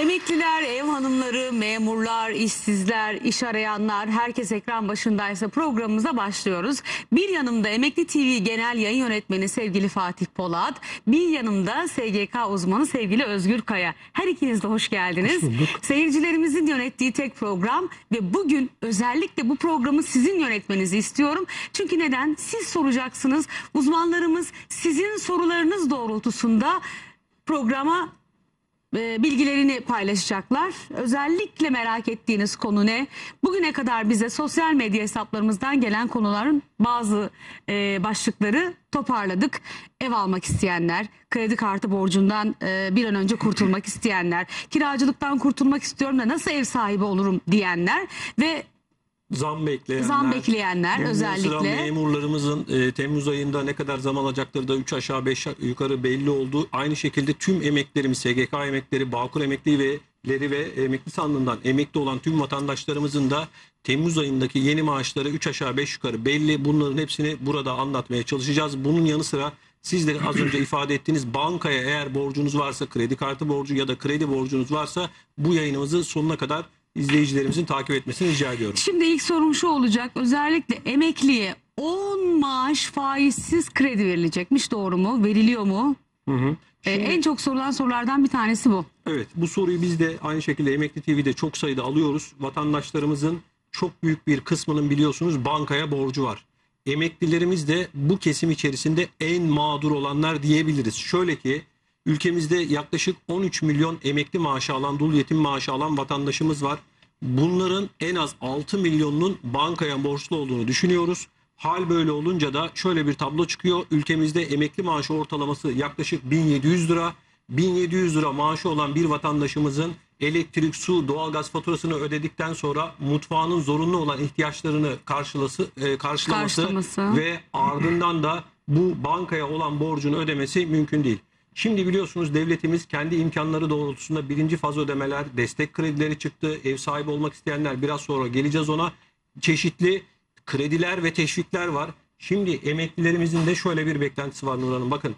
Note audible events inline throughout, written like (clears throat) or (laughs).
Emekliler, ev hanımları, memurlar, işsizler, iş arayanlar, herkes ekran başındaysa programımıza başlıyoruz. Bir yanımda Emekli TV Genel Yayın Yönetmeni sevgili Fatih Polat, bir yanımda SGK uzmanı sevgili Özgür Kaya. Her ikiniz de hoş geldiniz. Seyircilerimizin yönettiği tek program ve bugün özellikle bu programı sizin yönetmenizi istiyorum. Çünkü neden? Siz soracaksınız. Uzmanlarımız sizin sorularınız doğrultusunda programa e, bilgilerini paylaşacaklar. Özellikle merak ettiğiniz konu ne? Bugüne kadar bize sosyal medya hesaplarımızdan gelen konuların bazı e, başlıkları toparladık. Ev almak isteyenler, kredi kartı borcundan e, bir an önce kurtulmak isteyenler, kiracılıktan kurtulmak istiyorum da nasıl ev sahibi olurum diyenler ve Zam bekleyenler. Zam bekleyenler özellikle. Memurlarımızın e, Temmuz ayında ne kadar zam alacakları da 3 aşağı 5 yukarı belli oldu. Aynı şekilde tüm emeklerimiz, SGK emekleri, Bağkur emeklileri ve emekli sandığından emekli olan tüm vatandaşlarımızın da Temmuz ayındaki yeni maaşları 3 aşağı 5 yukarı belli. Bunların hepsini burada anlatmaya çalışacağız. Bunun yanı sıra siz de az önce (clears throat) ifade ettiğiniz bankaya eğer borcunuz varsa, kredi kartı borcu ya da kredi borcunuz varsa bu yayınımızı sonuna kadar izleyicilerimizin takip etmesini rica ediyorum. Şimdi ilk sorum şu olacak. Özellikle emekliye 10 maaş faizsiz kredi verilecekmiş. Doğru mu? Veriliyor mu? Hı hı. Ee, en çok sorulan sorulardan bir tanesi bu. Evet bu soruyu biz de aynı şekilde Emekli TV'de çok sayıda alıyoruz. Vatandaşlarımızın çok büyük bir kısmının biliyorsunuz bankaya borcu var. Emeklilerimiz de bu kesim içerisinde en mağdur olanlar diyebiliriz. Şöyle ki ülkemizde yaklaşık 13 milyon emekli maaşı alan, dul yetim maaşı alan vatandaşımız var. Bunların en az 6 milyonunun bankaya borçlu olduğunu düşünüyoruz. Hal böyle olunca da şöyle bir tablo çıkıyor. Ülkemizde emekli maaşı ortalaması yaklaşık 1700 lira. 1700 lira maaşı olan bir vatandaşımızın elektrik, su, doğalgaz faturasını ödedikten sonra mutfağının zorunlu olan ihtiyaçlarını karşılası, e, karşılaması, Karşılaması. ve ardından da bu bankaya olan borcunu ödemesi mümkün değil. Şimdi biliyorsunuz devletimiz kendi imkanları doğrultusunda birinci faz ödemeler, destek kredileri çıktı. Ev sahibi olmak isteyenler biraz sonra geleceğiz ona. Çeşitli krediler ve teşvikler var. Şimdi emeklilerimizin de şöyle bir beklentisi var Nur Hanım. Bakın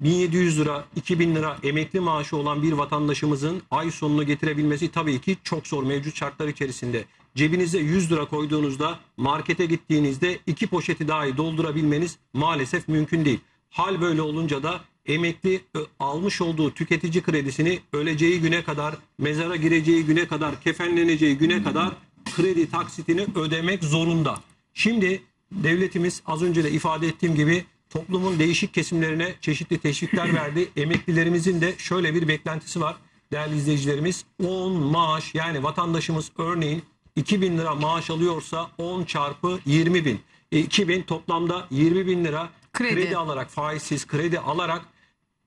1700 lira, 2000 lira emekli maaşı olan bir vatandaşımızın ay sonunu getirebilmesi tabii ki çok zor mevcut şartlar içerisinde. Cebinize 100 lira koyduğunuzda markete gittiğinizde iki poşeti dahi doldurabilmeniz maalesef mümkün değil. Hal böyle olunca da emekli ö, almış olduğu tüketici kredisini öleceği güne kadar, mezara gireceği güne kadar, kefenleneceği güne kadar kredi taksitini ödemek zorunda. Şimdi devletimiz az önce de ifade ettiğim gibi toplumun değişik kesimlerine çeşitli teşvikler (clears throat) verdi. Emeklilerimizin de şöyle bir beklentisi var değerli izleyicilerimiz. 10 maaş yani vatandaşımız örneğin 2000 lira maaş alıyorsa 10 çarpı 20 bin. E, 2000 toplamda 20 bin lira Kredi. kredi alarak faizsiz kredi alarak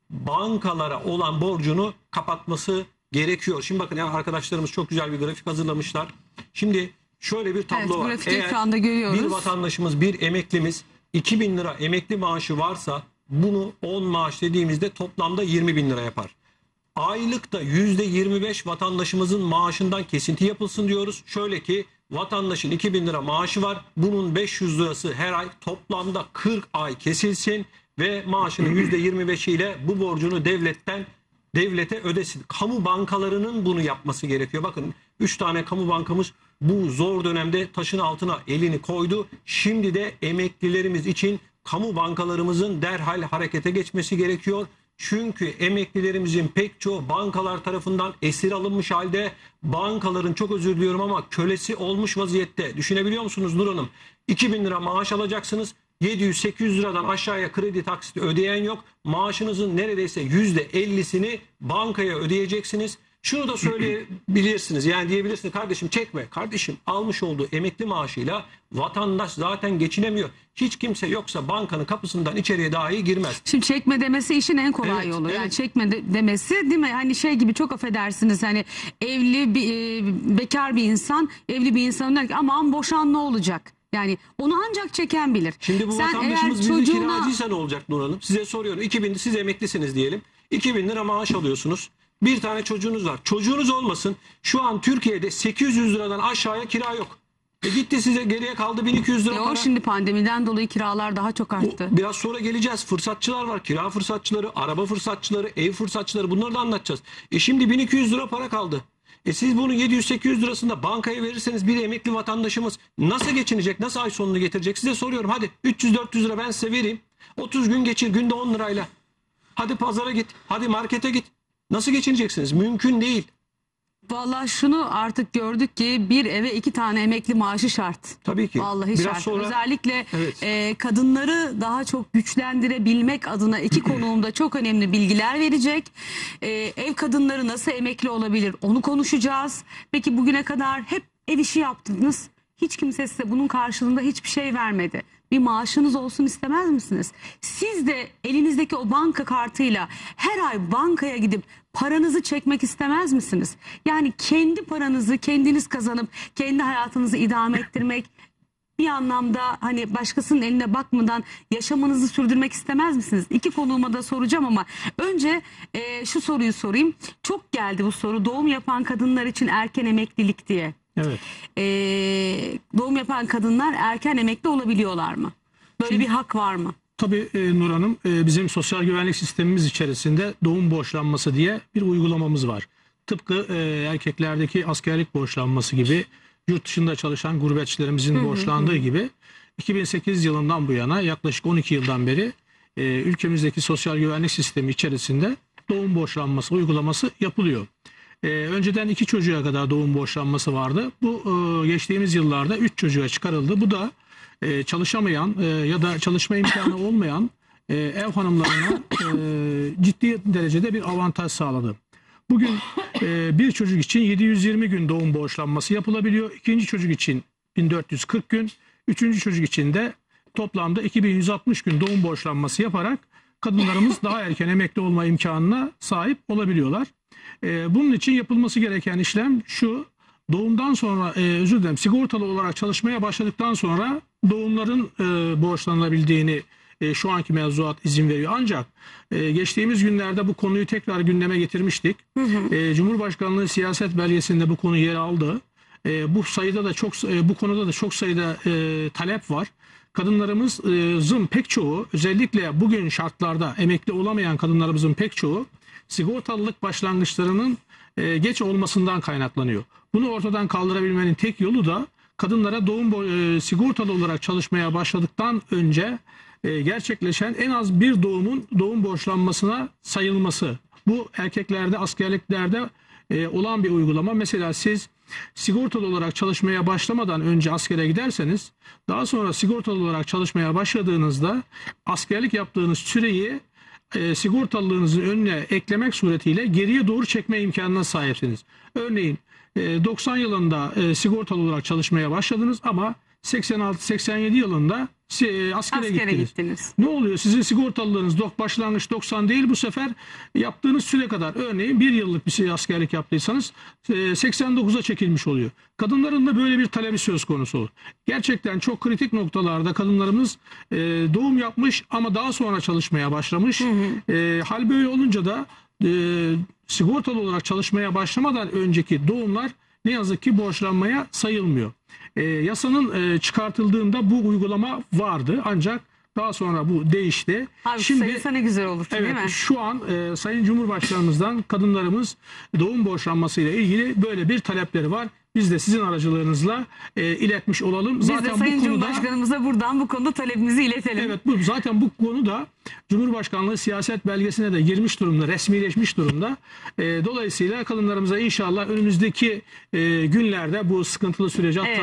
bankalara olan borcunu kapatması gerekiyor. Şimdi bakın ya arkadaşlarımız çok güzel bir grafik hazırlamışlar. Şimdi şöyle bir tablo Evet, var. grafikte ekranda görüyoruz. bir vatandaşımız, bir emeklimiz 2000 lira emekli maaşı varsa bunu 10 maaş dediğimizde toplamda 20 bin lira yapar. Aylıkta %25 vatandaşımızın maaşından kesinti yapılsın diyoruz. Şöyle ki vatandaşın 2000 lira maaşı var. Bunun 500 lirası her ay toplamda 40 ay kesilsin ve maaşının (clears throat) %25 ile bu borcunu devletten devlete ödesin. Kamu bankalarının bunu yapması gerekiyor. Bakın 3 tane kamu bankamız bu zor dönemde taşın altına elini koydu. Şimdi de emeklilerimiz için kamu bankalarımızın derhal harekete geçmesi gerekiyor. Çünkü emeklilerimizin pek çoğu bankalar tarafından esir alınmış halde bankaların çok özür diliyorum ama kölesi olmuş vaziyette. Düşünebiliyor musunuz Nur Hanım? 2000 lira maaş alacaksınız. 700-800 liradan aşağıya kredi taksiti ödeyen yok. Maaşınızın neredeyse %50'sini bankaya ödeyeceksiniz. Şunu da söyleyebilirsiniz. Yani diyebilirsiniz kardeşim çekme. Kardeşim almış olduğu emekli maaşıyla vatandaş zaten geçinemiyor. Hiç kimse yoksa bankanın kapısından içeriye dahi girmez. Şimdi çekme demesi işin en kolay Evet, yolu. Yani evet. çekme de- demesi değil mi? Hani şey gibi çok affedersiniz hani evli bir e, bekar bir insan, evli bir insan der ki aman boşan ne olacak? Yani onu ancak çeken bilir. Şimdi bu Sen vatandaşımız eğer bizi çocuğuna kiracıysa ne olacak Nur Hanım? Size soruyorum. 2000 siz emeklisiniz diyelim. 2000 lira maaş alıyorsunuz. Bir tane çocuğunuz var. Çocuğunuz olmasın. Şu an Türkiye'de 800 liradan aşağıya kira yok. E gitti size geriye kaldı 1200 lira E para. şimdi pandemiden dolayı kiralar daha çok arttı. Biraz sonra geleceğiz. Fırsatçılar var. Kira fırsatçıları, araba fırsatçıları, ev fırsatçıları bunları da anlatacağız. E şimdi 1200 lira para kaldı. E siz bunu 700-800 lirasında bankaya verirseniz bir emekli vatandaşımız nasıl geçinecek? Nasıl ay sonunu getirecek? Size soruyorum. Hadi 300-400 lira ben size vereyim. 30 gün geçir günde 10 lirayla. Hadi pazara git. Hadi markete git. Nasıl geçineceksiniz? Mümkün değil. Vallahi şunu artık gördük ki bir eve iki tane emekli maaşı şart. Tabii ki. Vallahi Biraz şart. sonra- Özellikle Evet. e, kadınları daha çok güçlendirebilmek adına iki (clears throat) konuğumda çok önemli bilgiler verecek. E, ev kadınları nasıl emekli olabilir onu konuşacağız. Peki bugüne kadar hep ev işi yaptınız. Hiç kimse size bunun karşılığında hiçbir şey vermedi. Bir maaşınız olsun istemez misiniz? Siz de elinizdeki o banka kartıyla her ay bankaya gidip paranızı çekmek istemez misiniz? Yani kendi paranızı kendiniz kazanıp kendi hayatınızı idame ettirmek bir anlamda hani başkasının eline bakmadan yaşamınızı sürdürmek istemez misiniz? İki konuğuma da soracağım ama önce e, şu soruyu sorayım. Çok geldi bu soru doğum yapan kadınlar için erken emeklilik diye. Evet. E, doğum yapan kadınlar erken emekli olabiliyorlar mı? Böyle bir hak var mı? Tabii e, Nur Hanım e, bizim sosyal güvenlik sistemimiz içerisinde doğum borçlanması diye bir uygulamamız var. Tıpkı e, erkeklerdeki askerlik borçlanması gibi yurt dışında çalışan gurbetçilerimizin borçlandığı gibi 2008 yılından bu yana yaklaşık 12 yıldan beri e, ülkemizdeki sosyal güvenlik sistemi içerisinde doğum borçlanması uygulaması yapılıyor. E, önceden iki çocuğa kadar doğum borçlanması vardı. Bu e, geçtiğimiz yıllarda üç çocuğa çıkarıldı. Bu da e, çalışamayan e, ya da çalışma imkanı (laughs) olmayan e, ev hanımlarına e, ciddi derecede bir avantaj sağladı. Bugün e, bir çocuk için 720 gün doğum borçlanması yapılabiliyor. İkinci çocuk için 1440 gün. Üçüncü çocuk için de toplamda 2160 gün doğum borçlanması yaparak kadınlarımız daha erken emekli olma imkanına sahip olabiliyorlar. E, bunun için yapılması gereken işlem şu. Doğumdan sonra e, özür dilerim sigortalı olarak çalışmaya başladıktan sonra doğumların e, borçlanabildiğini e, şu anki mevzuat izin veriyor. Ancak e, geçtiğimiz günlerde bu konuyu tekrar gündeme getirmiştik. E, Cumhurbaşkanlığı siyaset belgesinde bu konu yer aldı. E, bu sayıda da çok e, bu konuda da çok sayıda e, talep var. Kadınlarımızın pek çoğu özellikle bugün şartlarda emekli olamayan kadınlarımızın pek çoğu sigortalılık başlangıçlarının e, geç olmasından kaynaklanıyor. Bunu ortadan kaldırabilmenin tek yolu da kadınlara doğum e, sigortalı olarak çalışmaya başladıktan önce e, gerçekleşen en az bir doğumun doğum borçlanmasına sayılması. Bu erkeklerde askerliklerde e, olan bir uygulama. Mesela siz sigortalı olarak çalışmaya başlamadan önce askere giderseniz daha sonra sigortalı olarak çalışmaya başladığınızda askerlik yaptığınız süreyi e, sigortalılığınızın önüne eklemek suretiyle geriye doğru çekme imkanına sahipsiniz. Örneğin e, 90 yılında e, sigortalı olarak çalışmaya başladınız ama 86-87 yılında askere, Askere gittiniz. gittiniz. Ne oluyor? Sizin sigortalılığınız dok- başlangıç 90 değil bu sefer yaptığınız süre kadar. Örneğin bir yıllık bir şey askerlik yaptıysanız e, 89'a çekilmiş oluyor. Kadınların da böyle bir talebi söz konusu olur. Gerçekten çok kritik noktalarda kadınlarımız e, doğum yapmış ama daha sonra çalışmaya başlamış. E, hal böyle olunca da e, sigortalı olarak çalışmaya başlamadan önceki doğumlar ne yazık ki borçlanmaya sayılmıyor. E, yasanın e, çıkartıldığında bu uygulama vardı ancak daha sonra bu değişti. Abi sayılsa ne güzel olur değil mi? Evet şu an e, Sayın Cumhurbaşkanımızdan kadınlarımız doğum borçlanması ile ilgili böyle bir talepleri var. Biz de sizin aracılığınızla e, iletmiş olalım. Biz de zaten Sayın bu konuda Cumhurbaşkanımıza buradan bu konuda talebimizi iletelim. Evet bu zaten bu konu da Cumhurbaşkanlığı siyaset belgesine de girmiş durumda, resmileşmiş durumda. E, dolayısıyla kadınlarımıza inşallah önümüzdeki e, günlerde bu sıkıntılı süreci Evet.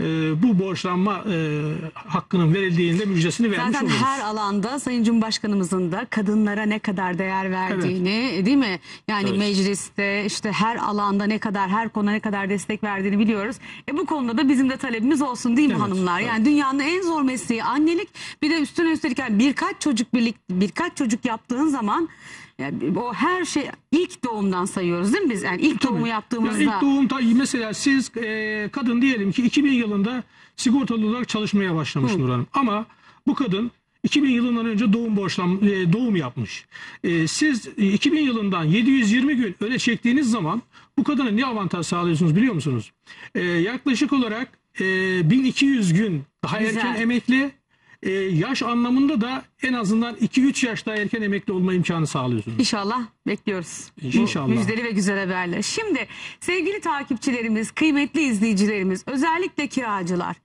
E, bu borçlanma e, hakkının verildiğinde müjdesini vermiş Zaten oluruz. her alanda Sayın Cumhurbaşkanımızın da kadınlara ne kadar değer verdiğini değil mi? Yani Evet. mecliste işte her alanda ne kadar her konuda ne kadar destek verdiğini biliyoruz. E bu konuda da bizim de talebimiz olsun değil mi Evet, hanımlar? evet. Yani dünyanın en zor mesleği annelik. Bir de üstüne üstelik yani birkaç çocuk birlik birkaç çocuk yaptığın zaman yani o her şey ilk doğumdan sayıyoruz değil mi biz? Yani ilk doğumu Tabii. yaptığımızda. Ya ilk doğum ta- mesela siz e, kadın diyelim ki 2000 yılında sigortalı olarak çalışmaya başlamış Nur Hanım. Ama bu kadın 2000 yılından önce doğum borçlan e, doğum yapmış. E, siz e, 2000 yılından 720 gün öne çektiğiniz zaman bu kadına ne avantaj sağlıyorsunuz biliyor musunuz? E, yaklaşık olarak e, 1200 gün daha Güzel. erken emekli. E, yaş anlamında da en azından 2-3 yaş daha erken emekli olma imkanı sağlıyorsunuz. İnşallah bekliyoruz. İnşallah. Bu Müjdeli ve güzel haberle. Şimdi sevgili takipçilerimiz, kıymetli izleyicilerimiz, özellikle kiracılar.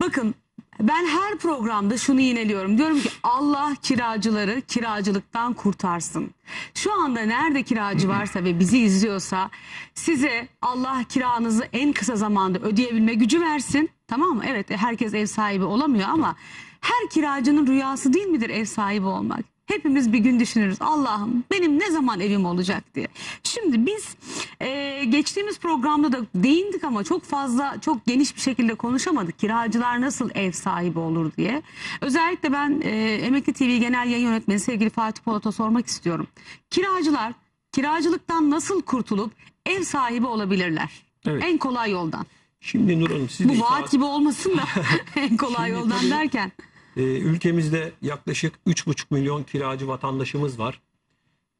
Bakın ben her programda şunu yineliyorum. Diyorum ki Allah kiracıları kiracılıktan kurtarsın. Şu anda nerede kiracı varsa ve bizi izliyorsa size Allah kiranızı en kısa zamanda ödeyebilme gücü versin. Tamam mı? Evet herkes ev sahibi olamıyor ama her kiracının rüyası değil midir ev sahibi olmak? Hepimiz bir gün düşünürüz Allah'ım benim ne zaman evim olacak diye. Şimdi biz e, geçtiğimiz programda da değindik ama çok fazla çok geniş bir şekilde konuşamadık. Kiracılar nasıl ev sahibi olur diye. Özellikle ben e, Emekli TV Genel Yayın Yönetmeni sevgili Fatih Polat'a sormak istiyorum. Kiracılar kiracılıktan nasıl kurtulup ev sahibi olabilirler? Evet. En kolay yoldan. Şimdi Nur Hanım siz Bu ifade- vaat gibi olmasın da (laughs) (laughs) en kolay Şimdi yoldan tabii- derken. Ee, ülkemizde yaklaşık 3,5 milyon kiracı vatandaşımız var.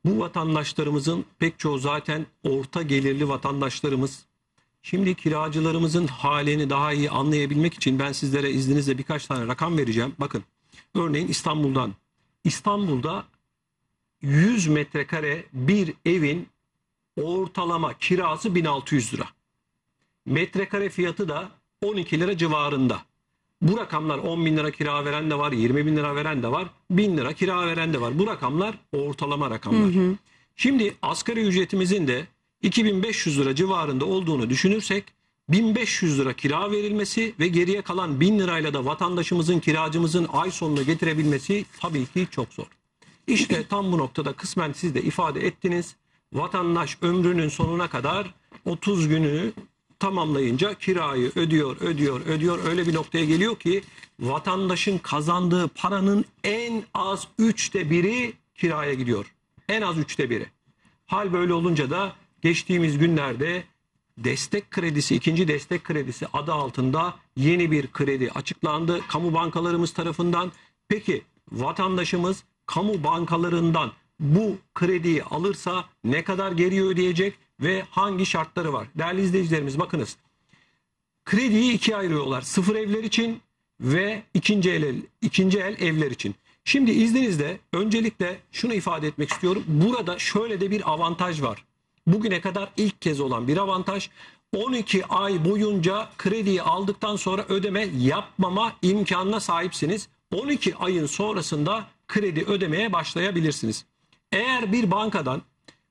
Bu vatandaşlarımızın pek çoğu zaten orta gelirli vatandaşlarımız. Şimdi kiracılarımızın halini daha iyi anlayabilmek için ben sizlere izninizle birkaç tane rakam vereceğim. Bakın örneğin İstanbul'dan. İstanbul'da 100 metrekare bir evin ortalama kirası 1600 lira. Metrekare fiyatı da 12 lira civarında. Bu rakamlar 10 bin lira kira veren de var, 20 bin lira veren de var, 1000 lira kira veren de var. Bu rakamlar ortalama rakamlar. Şimdi asgari ücretimizin de 2500 lira civarında olduğunu düşünürsek 1500 lira kira verilmesi ve geriye kalan 1000 lirayla da vatandaşımızın kiracımızın ay sonunu getirebilmesi tabii ki çok zor. İşte tam bu noktada kısmen siz de ifade ettiniz. Vatandaş ömrünün sonuna kadar 30 günü tamamlayınca kirayı ödüyor, ödüyor, ödüyor. Öyle bir noktaya geliyor ki vatandaşın kazandığı paranın en az üçte biri kiraya gidiyor. En az üçte biri. Hal böyle olunca da geçtiğimiz günlerde destek kredisi, ikinci destek kredisi adı altında yeni bir kredi açıklandı kamu bankalarımız tarafından. Peki vatandaşımız kamu bankalarından bu krediyi alırsa ne kadar geri ödeyecek ve hangi şartları var? Değerli izleyicilerimiz bakınız. Krediyi ikiye ayırıyorlar. Sıfır evler için ve ikinci el, ikinci el evler için. Şimdi izninizle öncelikle şunu ifade etmek istiyorum. Burada şöyle de bir avantaj var. Bugüne kadar ilk kez olan bir avantaj. 12 ay boyunca krediyi aldıktan sonra ödeme yapmama imkanına sahipsiniz. 12 ayın sonrasında kredi ödemeye başlayabilirsiniz. Eğer bir bankadan,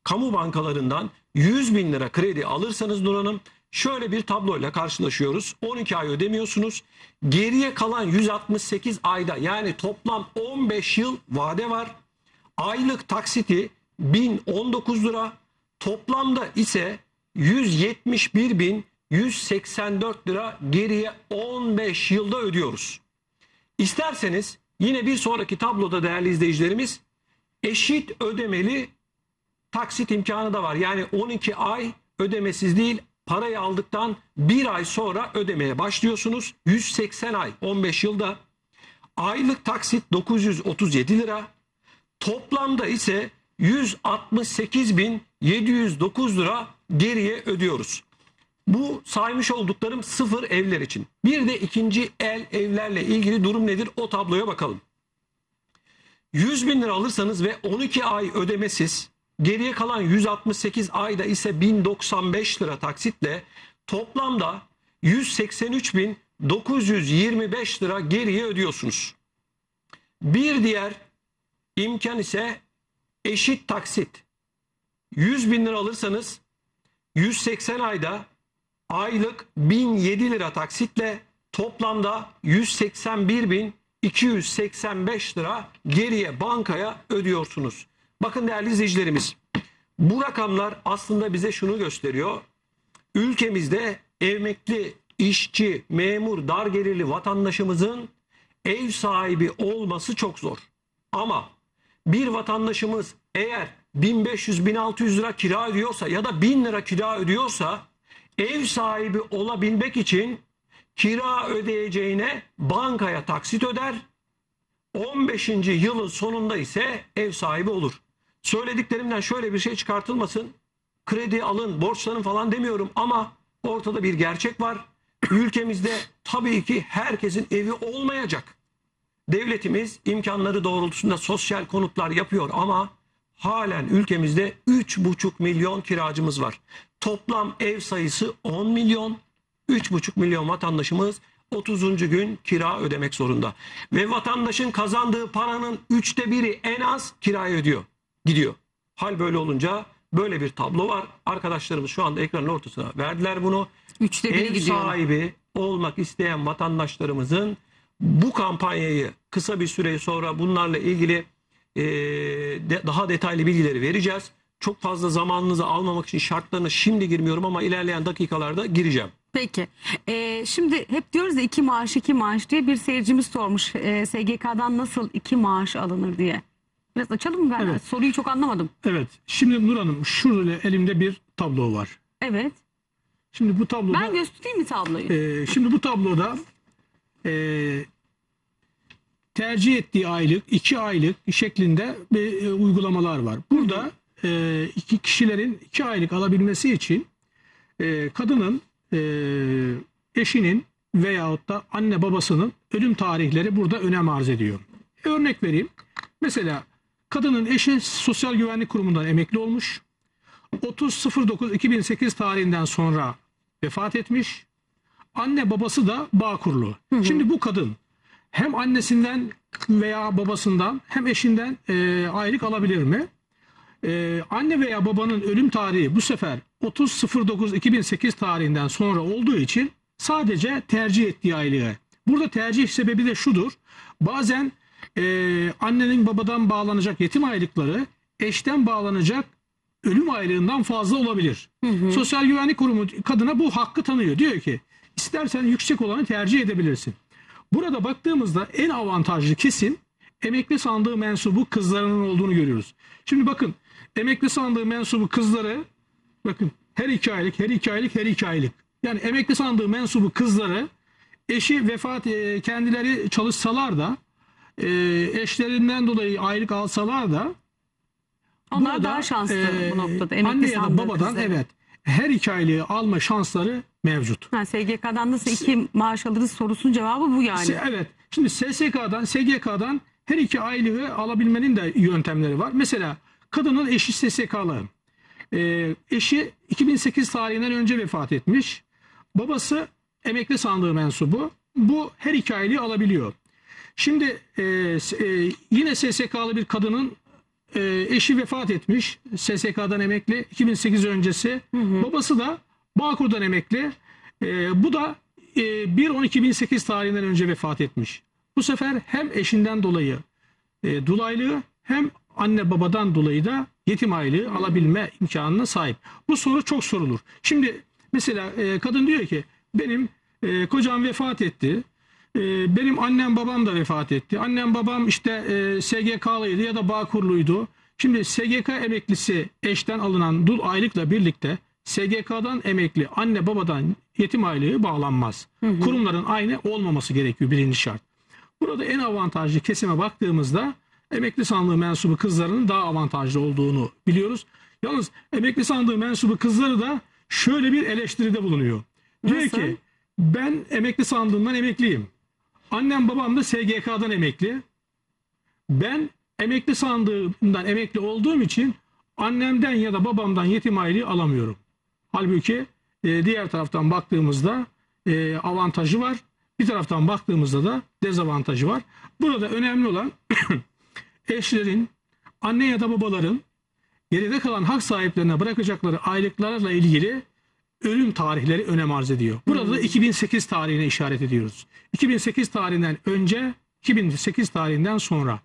kamu bankalarından 100 bin lira kredi alırsanız Nur Hanım şöyle bir tabloyla karşılaşıyoruz. 12 ay ödemiyorsunuz. Geriye kalan 168 ayda yani toplam 15 yıl vade var. Aylık taksiti 1019 lira. Toplamda ise 171.184 lira geriye 15 yılda ödüyoruz. İsterseniz yine bir sonraki tabloda değerli izleyicilerimiz eşit ödemeli taksit imkanı da var. Yani 12 ay ödemesiz değil parayı aldıktan bir ay sonra ödemeye başlıyorsunuz. 180 ay 15 yılda aylık taksit 937 lira. Toplamda ise 168.709 lira geriye ödüyoruz. Bu saymış olduklarım sıfır evler için. Bir de ikinci el evlerle ilgili durum nedir? O tabloya bakalım. 100 bin lira alırsanız ve 12 ay ödemesiz geriye kalan 168 ayda ise 1095 lira taksitle toplamda 183.925 lira geriye ödüyorsunuz. Bir diğer imkan ise eşit taksit. 100 bin lira alırsanız 180 ayda aylık 1007 lira taksitle toplamda 181.285 lira geriye bankaya ödüyorsunuz. Bakın değerli izleyicilerimiz bu rakamlar aslında bize şunu gösteriyor. Ülkemizde emekli, işçi, memur, dar gelirli vatandaşımızın ev sahibi olması çok zor. Ama bir vatandaşımız eğer 1500-1600 lira kira ödüyorsa ya da 1000 lira kira ödüyorsa ev sahibi olabilmek için kira ödeyeceğine bankaya taksit öder. 15. yılın sonunda ise ev sahibi olur. Söylediklerimden şöyle bir şey çıkartılmasın. Kredi alın, borçlanın falan demiyorum ama ortada bir gerçek var. ülkemizde tabii ki herkesin evi olmayacak. Devletimiz imkanları doğrultusunda sosyal konutlar yapıyor ama halen ülkemizde 3,5 milyon kiracımız var. Toplam ev sayısı 10 milyon. 3,5 milyon vatandaşımız 30. gün kira ödemek zorunda. Ve vatandaşın kazandığı paranın üçte biri en az kiraya ödüyor. Gidiyor. Hal böyle olunca böyle bir tablo var. Arkadaşlarımız şu anda ekranın ortasına verdiler bunu. Üçte biri Ev gidiyor. sahibi olmak isteyen vatandaşlarımızın bu kampanyayı kısa bir süre sonra bunlarla ilgili e, de- daha detaylı bilgileri vereceğiz. Çok fazla zamanınızı almamak için şartlarına şimdi girmiyorum ama ilerleyen dakikalarda gireceğim. Peki. Ee, şimdi hep diyoruz ya iki maaş iki maaş diye bir seyircimiz sormuş. Ee, SGK'dan nasıl iki maaş alınır diye. Biraz açalım ben? Evet. Soruyu çok anlamadım. Evet. Şimdi Nur Hanım şurada elimde bir tablo var. Evet. Şimdi bu tabloda Ben göstereyim mi tabloyu? e, şimdi bu tabloda e, tercih ettiği aylık iki aylık şeklinde bir e, uygulamalar var. Burada e, iki kişilerin iki aylık alabilmesi için e, kadının e, eşinin veyahut da anne babasının ölüm tarihleri burada önem arz ediyor. Örnek vereyim. Mesela kadının eşi Sosyal Güvenlik Kurumu'ndan emekli olmuş. 30.09.2008 tarihinden sonra vefat etmiş. Anne babası da Bağkurlu. Şimdi bu kadın hem annesinden veya babasından hem eşinden e, aylık alabilir mi? E, anne veya babanın ölüm tarihi bu sefer 30.09.2008 tarihinden sonra olduğu için sadece tercih ettiği aylığı. Burada tercih sebebi de şudur. Bazen e, annenin babadan bağlanacak yetim aylıkları eşten bağlanacak ölüm aylığından fazla olabilir. Sosyal Güvenlik Kurumu kadına bu hakkı tanıyor. Diyor ki istersen yüksek olanı tercih edebilirsin. Burada baktığımızda en avantajlı kesim emekli sandığı mensubu kızlarının olduğunu görüyoruz. Şimdi bakın emekli sandığı mensubu kızları bakın her iki aylık, her iki aylık, her iki aylık. Yani emekli sandığı mensubu kızları eşi vefat e, kendileri çalışsalar da e, eşlerinden dolayı aylık alsalar da Onlar burada, daha şanslı e, bu noktada. Emekli anne ya da babadan kızları. evet her iki aylığı alma şansları mevcut. Ha, SGK'dan nasıl iki maaş alırız sorusunun cevabı bu yani. Evet. Şimdi SSK'dan, SGK'dan her iki aylığı alabilmenin de yöntemleri var. Mesela kadının eşi SSK'lı. Ee, eşi 2008 tarihinden önce vefat etmiş. Babası emekli sandığı mensubu. Bu her iki aylığı alabiliyor. Şimdi e, e, yine SSK'lı bir kadının e, eşi vefat etmiş. SSK'dan emekli 2008 öncesi. Babası da Bağkur'dan emekli. E, bu da e, 1-12-2008 tarihinden önce vefat etmiş. Bu sefer hem eşinden dolayı e, dul aylığı hem anne babadan dolayı da yetim aylığı alabilme imkanına sahip. Bu soru çok sorulur. Şimdi mesela e, kadın diyor ki benim e, kocam vefat etti. E, benim annem babam da vefat etti. Annem babam işte e, SGK'lıydı ya da Bağkurluydu. Şimdi SGK emeklisi eşten alınan dul aylıkla birlikte SGK'dan emekli anne babadan yetim aylığı bağlanmaz. Kurumların aynı olmaması gerekiyor birinci şart. Burada en avantajlı kesime baktığımızda emekli sandığı mensubu kızlarının daha avantajlı olduğunu biliyoruz. Yalnız emekli sandığı mensubu kızları da şöyle bir eleştiride bulunuyor. Diyor Nasıl? ki ben emekli sandığımdan emekliyim. Annem babam da SGK'dan emekli. Ben emekli sandığımdan emekli olduğum için annemden ya da babamdan yetim aylığı alamıyorum. Halbuki e, diğer taraftan baktığımızda e, avantajı var. Bir taraftan baktığımızda da dezavantajı var. Burada önemli olan (clears throat) eşlerin, anne ya da babaların geride kalan hak sahiplerine bırakacakları aylıklarla ilgili ölüm tarihleri önem arz ediyor. Burada da 2008 tarihine işaret ediyoruz. 2008 tarihinden önce, 2008 tarihinden sonra.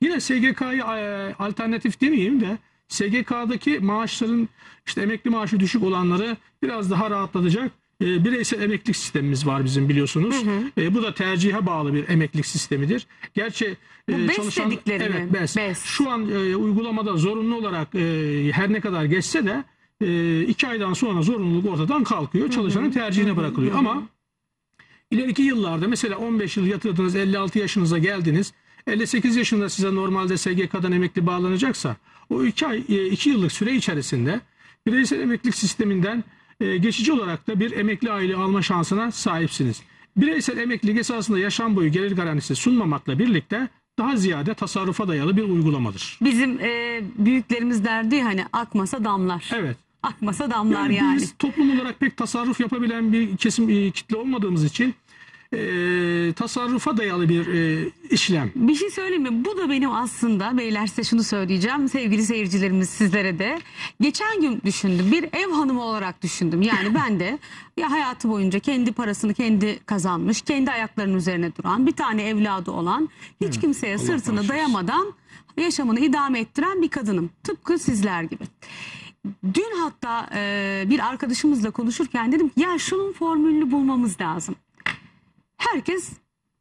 Yine SGK'yı e, alternatif demeyeyim de SGK'daki maaşların işte emekli maaşı düşük olanları biraz daha rahatlatacak e, bireysel emeklilik sistemimiz var bizim biliyorsunuz. E, bu da tercihe bağlı bir emeklilik sistemidir. Gerçi Bu e, BES dedikleri mi? evet BES. BES. Şu an e, uygulamada zorunlu olarak e, her ne kadar geçse de e, iki aydan sonra zorunluluk ortadan kalkıyor. Çalışanın tercihine bırakılıyor. Ama ileriki yıllarda mesela 15 yıl yatırdınız 56 yaşınıza geldiniz. 58 yaşında size normalde SGK'dan emekli bağlanacaksa o 2 ay 2 yıllık süre içerisinde bireysel emeklilik sisteminden e, geçici olarak da bir emekli aylığı alma şansına sahipsiniz. Bireysel emeklilik esasında yaşam boyu gelir garantisi sunmamakla birlikte daha ziyade tasarrufa dayalı bir uygulamadır. Bizim e, büyüklerimiz derdi ya hani akmasa damlar. Evet. Akmasa damlar Yani, yani. biz toplum olarak pek tasarruf yapabilen bir kesim e, kitle olmadığımız için e, tasarrufa dayalı bir e, işlem. Bir şey söyleyeyim mi? Bu da benim aslında beyler size şunu söyleyeceğim. Sevgili seyircilerimiz sizlere de. Geçen gün düşündüm. Bir ev hanımı olarak düşündüm. Yani (laughs) ben de ya hayatı boyunca kendi parasını kendi kazanmış, kendi ayaklarının üzerine duran, bir tane evladı olan, hiç kimseye sırtını dayamadan yaşamını idame ettiren bir kadınım. Tıpkı sizler gibi. Dün hatta e, bir arkadaşımızla konuşurken dedim ki ya şunun formülünü bulmamız lazım. Herkes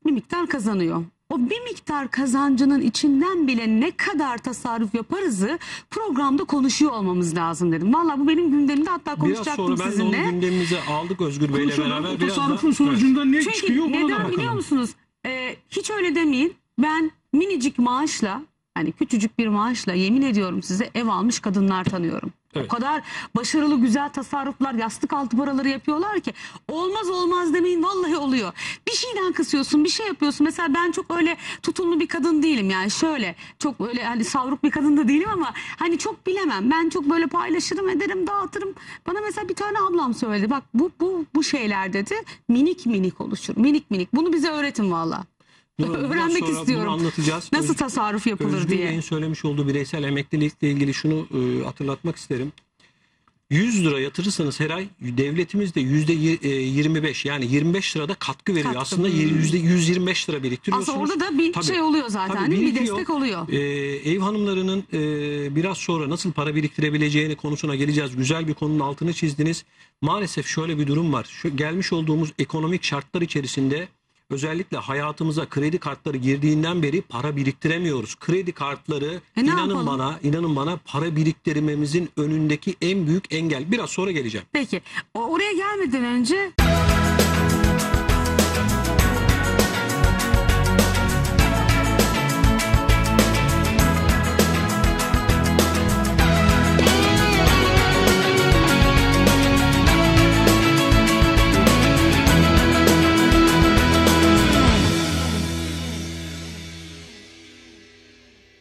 bir miktar kazanıyor. O bir miktar kazancının içinden bile ne kadar tasarruf yaparızı programda konuşuyor olmamız lazım dedim. Valla bu benim gündemimde hatta Biraz konuşacaktım sonra ben de onu sizinle. gündemimize aldık Özgür Bey'le beraber. Biraz da- tasarrufun sonucunda ne Çünkü çıkıyor buna da neden biliyor musunuz? Ee, hiç öyle demeyin. Ben minicik maaşla hani küçücük bir maaşla yemin ediyorum size ev almış kadınlar tanıyorum. Evet. O kadar başarılı güzel tasarruflar yastık altı paraları yapıyorlar ki olmaz olmaz demeyin vallahi oluyor. Bir şeyden kısıyorsun bir şey yapıyorsun. Mesela ben çok öyle tutumlu bir kadın değilim yani şöyle çok öyle hani savruk bir kadın da değilim ama hani çok bilemem. Ben çok böyle paylaşırım ederim dağıtırım. Bana mesela bir tane ablam söyledi bak bu bu bu şeyler dedi minik minik oluşur minik minik bunu bize öğretin valla. Bunu Öğrenmek sonra bunu istiyorum. anlatacağız. Nasıl Öz- tasarruf yapılır Özgür diye. Bey'in söylemiş olduğu bireysel emeklilikle ilgili şunu e, hatırlatmak isterim. 100 lira yatırırsanız her ay devletimiz de yüzde y- e, 25 yani 25 lirada katkı veriyor. Katkı. Aslında yüzde 125 lira biriktiriyorsunuz. Aslında orada da bir Tabii. şey oluyor zaten Tabii değil mi? Bir destek oluyor. Ee, ev hanımlarının e, biraz sonra nasıl para biriktirebileceğini konusuna geleceğiz. Güzel bir konunun altını çizdiniz. Maalesef şöyle bir durum var. Şu gelmiş olduğumuz ekonomik şartlar içerisinde özellikle hayatımıza kredi kartları girdiğinden beri para biriktiremiyoruz. Kredi kartları E inanın yapalım? bana, inanın bana para biriktirmemizin önündeki en büyük engel. Biraz sonra geleceğim. Peki oraya gelmeden önce